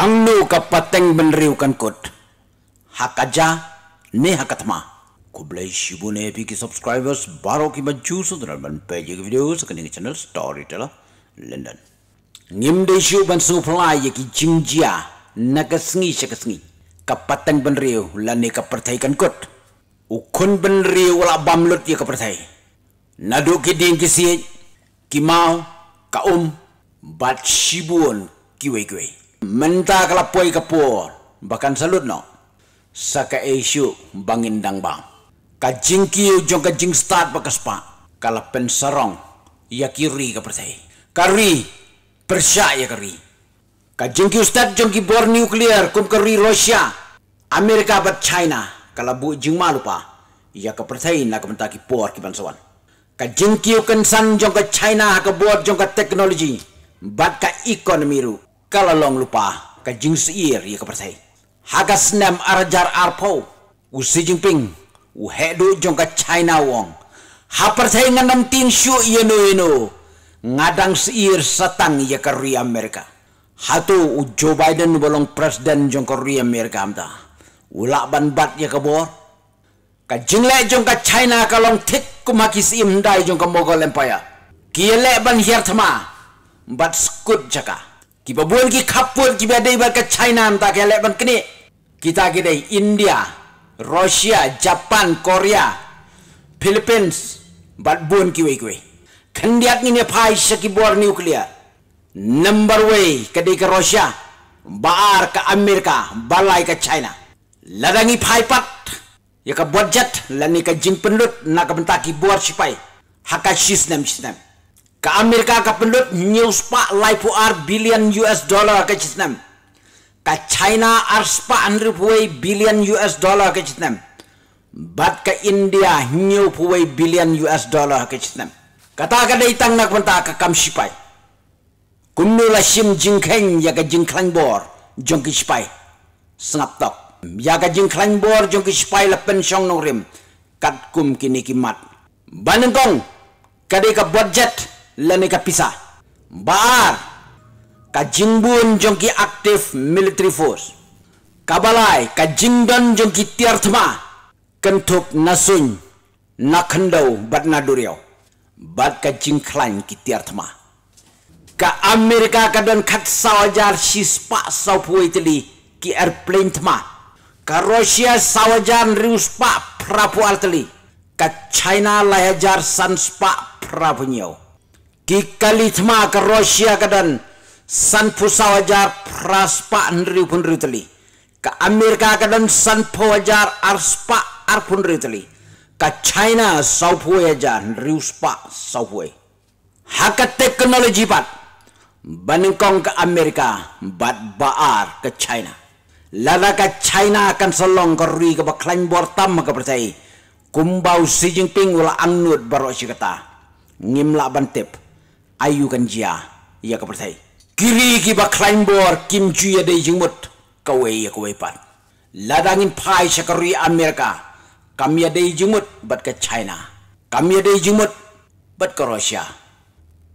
Hangnu ka pateng benriu kan kot. Hakaja ne hakatma. Ku blai shibu ne epi ki subscribers baro ki baju sudra ban page ki video sakani ki channel storyteller London. Ngim de shu ban su phlai ye ki jingjia nagasngi shakasngi. Ka pateng benriu la ne ka perthai kan kot. Ukun benriu wala bamlut ye ka perthai. Nadu ki ding ki si ka um bat shibun ki wei ki wei. Menta kalapoi kapur bahkan salut no. Saka isu bangin dang bang. Ka jingki jong ka jing start bakas pa. Kala pensarong ya kiri ka pertai. Kari persya ya kari. Ka jingki ustad jong ki bor nuklear kum kari Rusia. Amerika bat China kala bu jing malu pa. Ya ka pertai na ka mentaki por ki bansawan. Ka jingki kan san jong ka China ka bor jong ka teknologi. Bat ka ekonomi ru. Kala long lupa ka jing siir ya ka pertai. Hagas nem arajar arpo. U Xi Jinping u hedu jong ka China wong. Ha pertai nganam ting shu yeno yeno. Ngadang siir satang ya ka ri Amerika. Hatu u Joe Biden bolong presiden jong ka ri Amerika amta. Ula ban bat ya ka bor. Ka jingle jong ka China ka long tik kumaki si imdai jong ka Mughal Empire. Kiele ban hier thama. Bat skut jaka. Kiba buan ki kapun ki badai ba ka China amta ke le ban kini. Kita kidai India, Rusia, Japan, Korea, Philippines bat buan ki wei ki wei. Kendiat ni ne pai saki bor nuklear. Number way kadai ka Rusia, baar ka Amerika, balai ka China. Ladangi pai pat ya ka budget lani ka jing penlut na ka bentaki bor sipai. Haka sistem sistem. Ka Amerika ka penlut news pa laipu ar billion US dollar ka sistem. Ka China ar spa andri puai billion US dollar ka sistem. Bat ka India new puai billion US dollar ka sistem. Kata ka daitang na kwanta ka kam sipai. Kumnu la sim jingkeng ya ka jingklang bor jong ki sipai. Sengap tok. Ya ka jingklang bor jong ki sipai la pensiong nong rim. Kat kum kini kimat. Banengkong kadai ka budget lani ka pisa. Baar ka jingbun jong ki aktif military force. Kabalai ka jingdon jong ki tiartma kentuk nasun nakhendau bat naduriau. Bat ka jingklan ki tiartma. Ka Amerika ka don kat sawajar sispa saupuai teli ki airplane tma. Ka Rusia sawajar rius pa prapu arteli. Ka China layajar sanspa prapu Ki kalitma ka Rusia ka don san pusawajar praspa nri pun riteli. Ka Amerika ka don san puwajar arspa arpun riteli. Ka China saupuwajar riuspa saupuwai. Haka teknologi pat. Baningkong ke Amerika bat baar ke China. Lala ke China akan selong ke rui ke baklan bortam ke percaya. Kumbau Xi Jinping wala angnut baru si kata. Ngimla bantip. Ayu kan jia. Ya ke percaya. Kiri ki baklan bor Kim Ju ya de jingmut. Kawe ya kawe pat. Ladangin pai syakari Amerika. Kami ya de jingmut bat ke China. Kami ya de jingmut bat ke Rusia.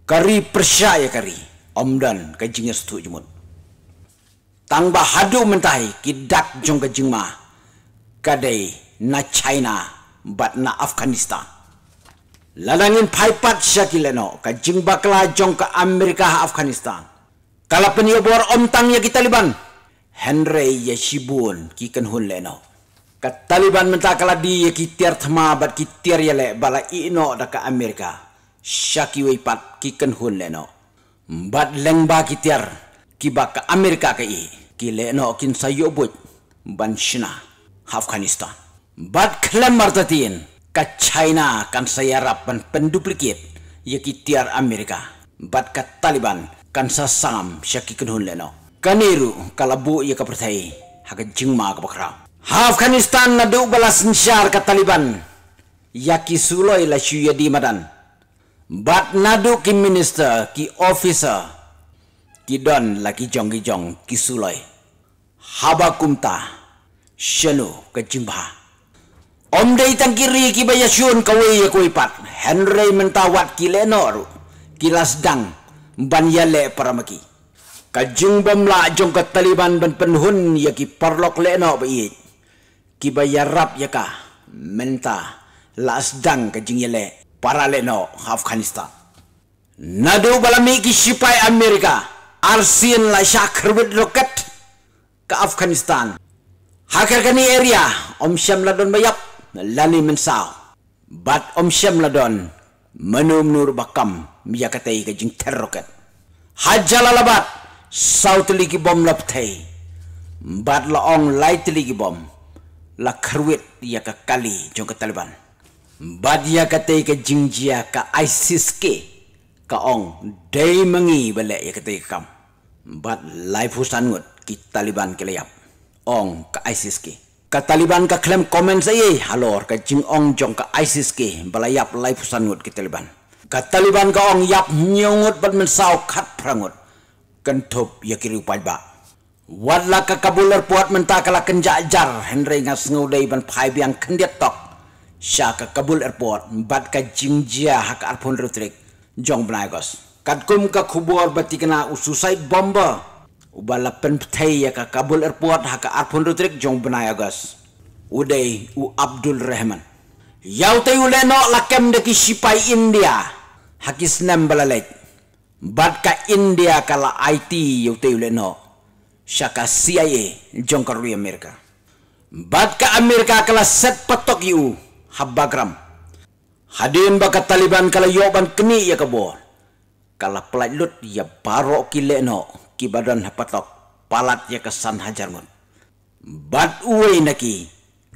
Kari Persia ya kari. Omdan ke jingas tu jumut. Tang bahadu mentai kidak jong ke jingma. Kadai na China bat na Afghanistan. Ladangin paipat syakileno ke jing bakla jong ke Amerika Afghanistan. Kala peniobor om tang ya ki Taliban. Henry ya shibun ki kan hun leno. Ka Taliban menta kala di ya ki tiar thma bat ki tiar ya le bala ino da ka Amerika. Syaki wei pat ki kan hun leno bat leng ba ki tiar ki ba ka amerika ka i ki le no kin sa yo but ban shina afghanistan bat klem martatin ka china kan sa yarap ban penduplicate ye ki tiar amerika. Bat ka taliban kan sa sam syaki kun hun le no. Kaniru kalabu ye ka perthai ha ka jingma ka bakra. Afghanistan na du balas nsyar ka taliban. Yaki suloi la shu ye di madan. Bat nadu ki minister, ki officer, ki don la ki jong ki jong ki suloi. Haba kumta, shenu ke jimba. Om dei tang kiri ki baya syun kawe ya kwe pat. Henry mentawat ki lenoru, ki lasdang, ban yale paramaki. Kajing bom la jong ka Taliban ban penhun ya ki parlok le no ba. Ki ba ya rap ya ka menta la asdang kajing yele para le no Afghanistan. Nadu balami ki sipai Amerika arsin la syakr wid roket ke Afghanistan. Hakar kani area om syam ladon bayap lani mensau. Bat om syam ladon. Menum nur bakam. Miya katai kajing ter roket. Hajjala labat sau teligi bom lap thai bad la ong lai teligi bom. La kharwit ya ka kali jong ka taliban. Bad ya ka te ka jingjia ka isis ke ka ong dei mangi bale ya ka te kam. Bad lai fusan ki taliban ke layap. Ong ka isis ke ka taliban ka klem komen sa ye halor ka jing ong jong ka isis ke balayap lai fusan ngut ki taliban ka taliban ka ong yap nyongut bad men sau khat prangut kentup ya kiri upai ba. Wadla ka kabular puat menta kala kenjajar Henry ngas ngudai ban pai biang kendiat tok. Sya ka kabul airport bat ka jingjia hak arpun rutrik jong bnagos. Kad kum ka kubur bati kena ususai bomba. Ubala pen ptai ya ka kabul airport hak arpun rutrik jong bnagos. Uday u Abdul Rahman. Yau tay uleno lakem de sipai India. Hakis nem balalek. Bad ka India kala IT yu te ule no. CIA jongkarui Amerika. Bad ka Amerika kala set patok yu habagram. Hadin ba ka Taliban kala yoban kini ya kabo. Kala pelaj lut ya baro kile no ki badan hapatok palat ya kesan hajar mun. Uwe naki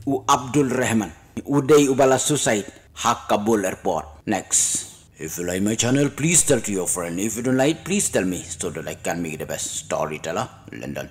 u Abdul Rahman. Udai ubala suicide hak Kabul airport. Next. If you like my channel, please tell to your friend. If you don't like, please tell me so that I can make the best storyteller. London.